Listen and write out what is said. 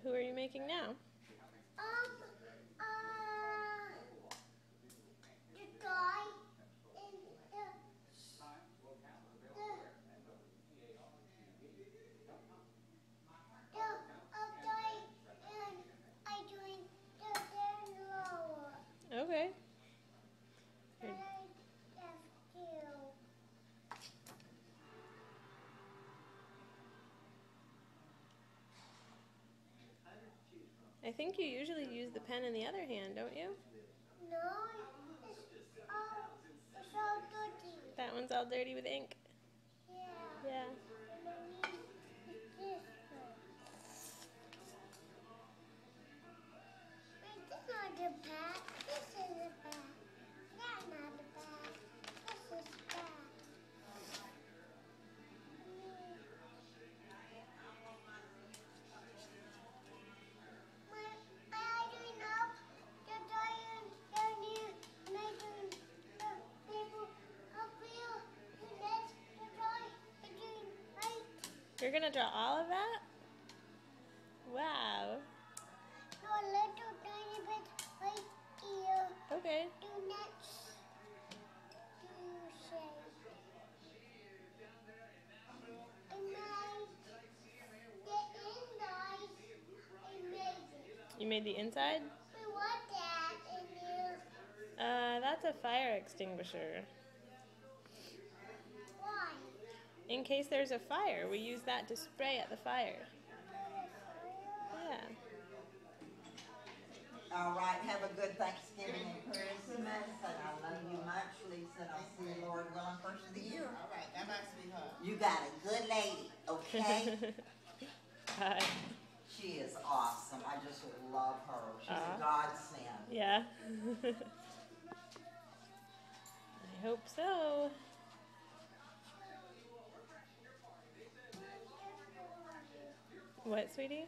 Who are you making now? Um, uh, the guy in the, the, the, uh, guy and I doing the, the lower. Okay. And I have to. I think you usually use the pen in the other hand, don't you? No, it's all, it's all dirty. That one's all dirty with ink. Yeah. Yeah. You're gonna draw all of that? Wow. A little tiny bit right here. Okay. Do next. Do shape. And I, the inside, I made it. You made the inside? We want that in here. Uh, that's a fire extinguisher. In case there's a fire, we use that to spray at the fire. Yeah. All right, have a good Thanksgiving and Christmas, and I love you much, Lisa, and I'll see you, Lord willing, first of the year. All right, that makes me hurt. You got a good lady, okay? Hi. She is awesome, I just love her, she's Aw. a godsend. Yeah. I hope so. What, sweetie?